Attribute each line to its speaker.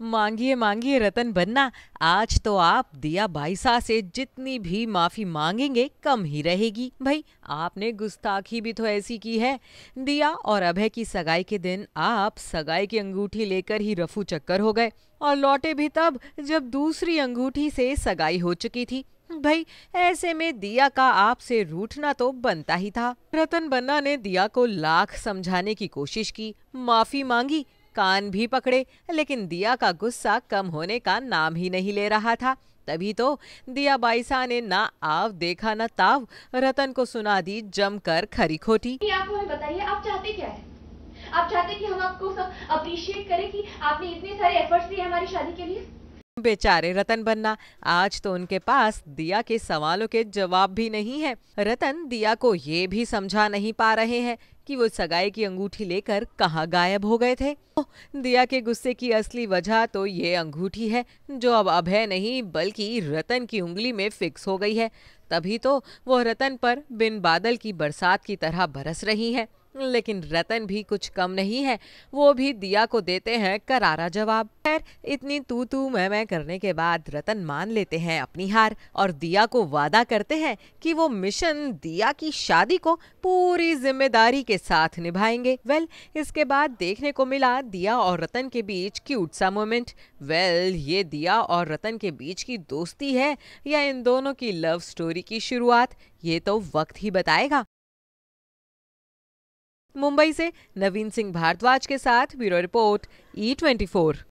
Speaker 1: मांगिए मांगिए रतन बनना, आज तो आप दिया बाईसा से जितनी भी माफ़ी मांगेंगे, कम ही रहेगी। भाई, आपने गुस्ताखी भी तो ऐसी की है। दिया और अभय की सगाई के दिन आप सगाई की अंगूठी लेकर ही रफू चक्कर हो गए और लौटे भी तब जब दूसरी अंगूठी से सगाई हो चुकी थी। भाई, ऐसे में दिया का आपसे रूठना तो बनता ही था। रतन बन्ना ने दिया को लाख समझाने की कोशिश की, माफ़ी मांगी कान भी पकड़े लेकिन दिया का गुस्सा कम होने का नाम ही नहीं ले रहा था। तभी तो दिया बाईसा ने ना आव देखा न ताव। रतन को सुना दी जमकर खरी खोटी।
Speaker 2: आप हमें बताइए आप चाहते क्या है? आप चाहते कि हम आपको अप्रिशिएट करें कि आपने इतने सारे एफर्ट्स दिए हमारी शादी के लिए?
Speaker 1: बेचारे रतन बन्ना आज तो उनके पास दिया के सवालों के जवाब भी नहीं है। रतन दिया को ये भी समझा नहीं पा रहे हैं कि वो सगाई की अंगूठी लेकर कहाँ गायब हो गए थे? दिया के गुस्से की असली वजह तो ये अंगूठी है, जो अब अभय नहीं, बल्कि रतन की उंगली में फिक्स हो गई है। तभी तो वो रतन पर बिन बादल की बरसात की तरह बरस रही है। लेकिन रतन भी कुछ कम नहीं है। वो भी दिया को देते हैं करारा जवाब। खैर, इतनी तू तू मैं मैं करने के बाद रतन मान लेते हैं अपनी हार और दिया को वादा करते हैं कि वो मिशन दिया की शादी को पूरी ज़िम्मेदारी के साथ निभाएँगे। वेल, इसके बाद देखने को मिला दिया और रतन के बीच क्यूट सा मोमेंट वेल, ये दिया और रतन के बीच की दोस्ती है या इन दोनों की लव स्टोरी की शुरुआत? ये तो वक्त ही बताएगा। मुंबई से नवीन सिंह भारद्वाज के साथ bureau report E twenty four